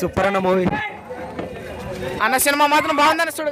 Super అన్న movie. అన్న cinema మాత్రం బాగుందని చూడ.